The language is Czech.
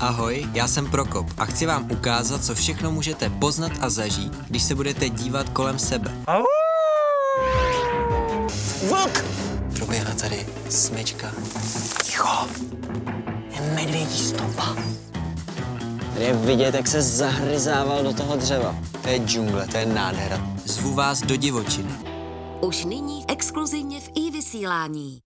Ahoj, já jsem Prokop a chci vám ukázat, co všechno můžete poznat a zažít, když se budete dívat kolem sebe. Vlk! Proběhla tady smečka. Ticho! Je medvědí stopa. Tady je vidět, jak se zahryzával do toho dřeva. To je džungle, to je nádhera. Zvu vás do divočiny. Už nyní exkluzivně v i vysílání.